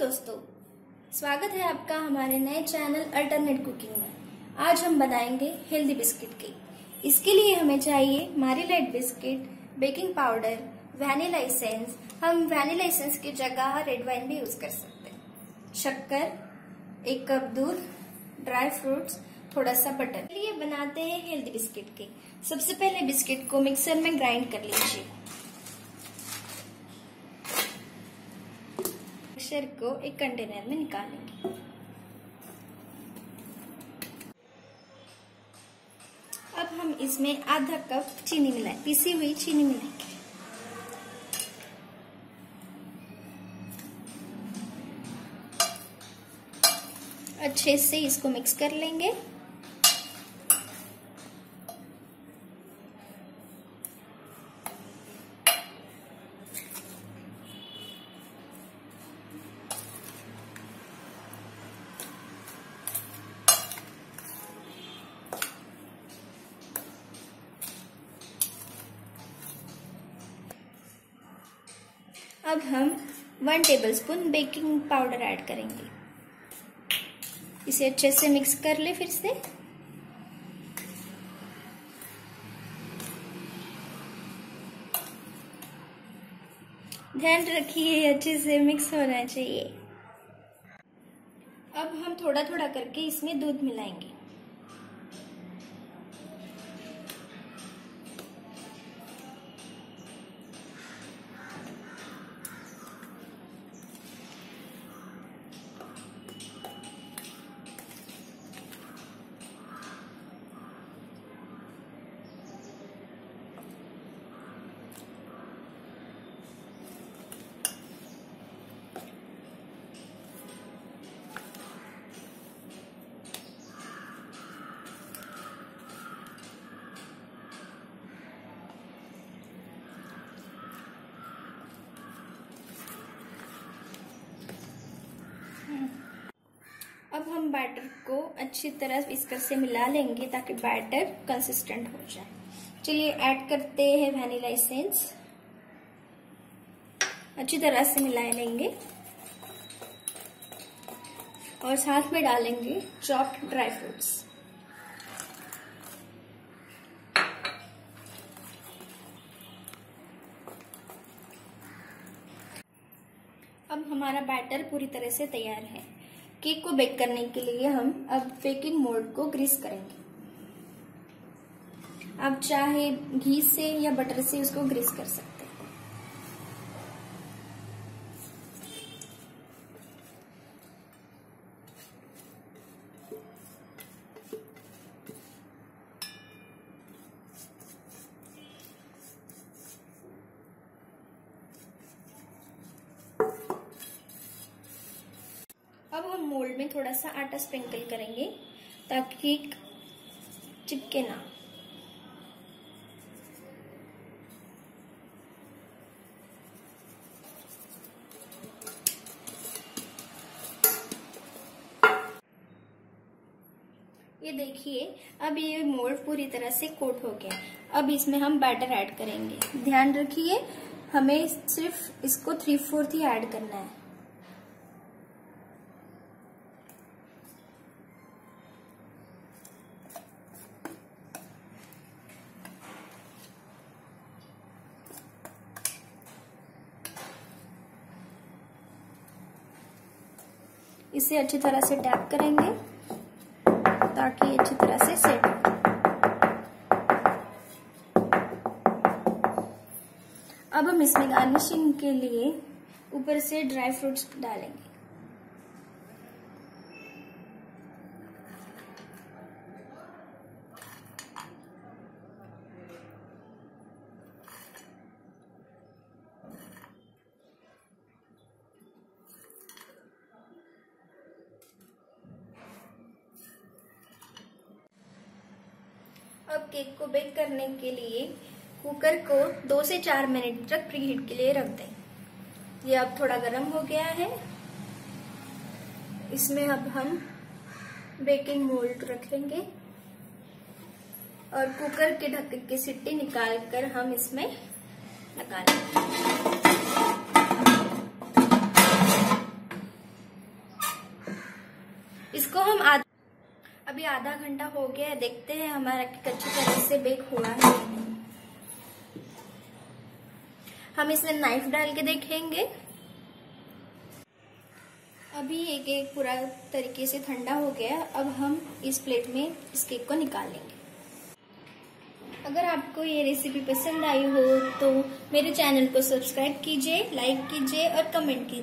दोस्तों, स्वागत है आपका हमारे नए चैनल अल्टरनेट कुकिंग में। आज हम बनाएँगे हेल्दी बिस्किट केक। इसके लिए हमें चाहिए Marie Lite biscuit, baking powder, vanilla essence. हम वैनिला एसेंस की जगह रेड वाइन भी यूज़ कर सकते हैं। शक्कर, एक कप दूध, ड्राई फ्रूट्स थोड़ा सा बटर। चलिए बनाते हैं हेल्दी बिस्किट केक। सबसे पहले बिस्किट को मिक्सर में ग्राइंड कर लीजिए। मिक्सचर को एक कंटेनर में निकालेंगे। अब हम इसमें आधा कप चीनी मिलाए पीसी हुई चीनी मिलाएँगे। अच्छे से इसको मिक्स कर लेंगे। अब हम one tablespoon baking powder add करेंगे। इसे अच्छे से मिक्स कर ले फिर से। ध्यान रखिए, अच्छे से मिक्स होना चाहिए। अब हम थोड़ा थोड़ा करके इसमें दूध मिलाएँगे। अब हम बैटर को अच्छी तरह इस से मिला लेंगे ताकि बैटर कंसिस्टेंट हो जाए। चलिए ऐड करते हैं वैनिला एसेंस अच्छी तरह से मिला लेंगे। और साथ में डालेंगे चॉप्ड ड्राई फ्रूट्स अब हमारा बैटर पूरी तरह से तैयार है। केक को बेक करने के लिए हम अब बेकिंग मोल्ड को ग्रीस करेंगे। आप चाहे घी से या बटर से उसको ग्रीस कर सकते हैं। अब हम मोल्ड में थोड़ा सा आटा स्प्रिंकल करेंगे, ताकि चिपके ना। ये देखिए, अब ये मोल्ड पूरी तरह से कोट हो गया अब इसमें हम बैटर ऐड करेंगे। ध्यान रखिए, हमें सिर्फ़ इसको थ्री फोर्थ ही ऐड करना है। इसे अच्छी तरह से टैप करेंगे ताकि अच्छी तरह से सेट अब हम इसमें गार्निशिंग के लिए ऊपर से ड्राई फ्रूट्स डालेंगे। केक को बेक करने के लिए कुकर को दो से चार मिनट तक प्री हीट के लिए रख दें। ये अब थोड़ा गर्म हो गया है। इसमें अब हम बेकिंग मोल्ड रख लेंगे और कुकर के ढक्कन की सिट्टी निकाल कर हम इसमें लगा लेंगे। इसको हम आध... अभी आधा घंटा हो गया है, देखते हैं हमारा कच्ची तरह से बेक हुआ है हम इसमें नाइफ डाल के देखेंगे। अभी एक एक पूरा तरीके से ठंडा हो गया, अब हम इस प्लेट में इस केक को निकाल लेंगे। अगर आपको ये रेसिपी पसंद आई हो तो मेरे चैनल को सब्सक्राइब कीजिए, लाइक कीजिए और कमेंट कीजिए।